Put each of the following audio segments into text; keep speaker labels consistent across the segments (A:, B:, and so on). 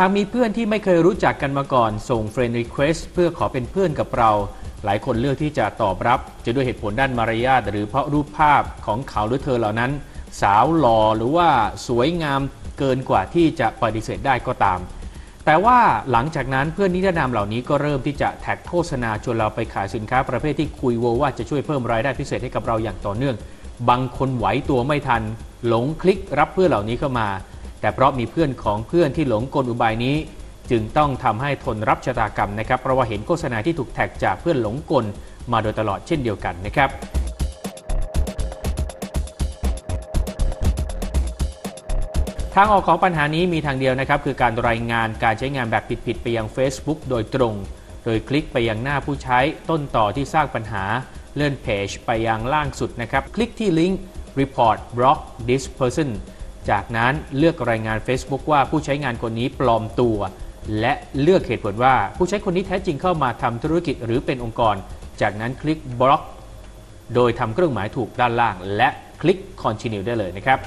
A: หากมีเพื่อนที่ไม่เคยรู้จักกันมาก่อน ส่ง Friend Request เพื่อขอเป็นเพื่อนกับเรา หลายคนเลือกที่จะตอบรับ จะด้วยเหตุผลด้านมารยาทหรือเพราะรูปภาพของเขาหรือเธอเหล่านั้น สาวหล่อหรือว่าสวยงามเกินกว่าที่จะปฏิเสธได้ก็ตาม แต่ว่าหลังจากนั้นเพื่อนนิรนามเหล่านี้ก็เริ่มที่จะแท็กโฆษณาชวนเราไปขายสินค้าประเภทที่คุยโวว่าจะช่วยเพิ่มรายได้พิเศษให้กับเราอย่างต่อเนื่อง บางคนไหวตัวไม่ทัน หลงคลิกรับเพื่อนเหล่านี้เข้ามา แต่เพราะมีเพื่อนของเพื่อนที่หลงกลอุบายนี้ จึงต้องทำให้ทนรับชะตากรรมนะครับเพราะว่าเห็นโฆษณาที่ถูกแท็กจากเพื่อนหลงกลมาโดยตลอดเช่นเดียวกันนะครับทางออกของปัญหานี้มีทางเดียวนะครับ คือการรายงานการใช้งานแบบผิด ๆ ไปยัง Facebook โดยตรง โดยคลิกไปยังหน้าผู้ใช้ต้นต่อที่สร้างปัญหา เลื่อนเพจไปยังล่างสุดนะครับ คลิกที่ลิงก์ report block this person จากนั้นเลือกรายงาน Facebook ว่าผู้ใช้งานคนนี้ปลอมตัว และเลือกเหตุผลว่าผู้ใช้คนนี้แท้จริงเข้ามาทำธุรกิจหรือเป็นองค์กร จากนั้นคลิกบล็อก โดยทำเครื่องหมายถูกด้านล่าง และคลิก continue ได้เลยนะครับ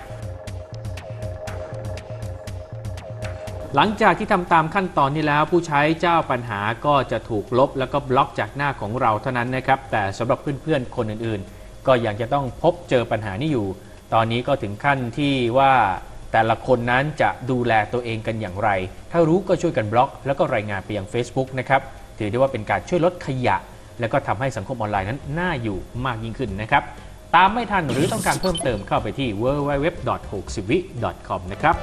A: หลังจากที่ทำตามขั้นตอนนี้แล้ว ผู้ใช้เจ้าปัญหาก็จะถูกลบ แล้วก็บล็อกจากหน้าของเราเท่านั้นนะครับ แต่สำหรับเพื่อนๆคนอื่นๆ ก็ยังจะต้องพบเจอปัญหานี้อยู่ ตอนนี้ก็ถึงขั้นที่ว่าแต่ละคนนั้นจะดูแลตัวเองกันอย่างไร ถ้ารู้ก็ช่วยกันบล็อก แล้วก็รายงานไปยัง Facebook นะครับถือได้ว่าเป็นการช่วยลดขยะ แล้วก็ทำให้สังคมออนไลน์นั้นน่าอยู่มากยิ่งขึ้นนะครับ ตามไม่ทันหรือต้องการเพิ่มเติมเข้าไปที่ www.60vi.com นะครับ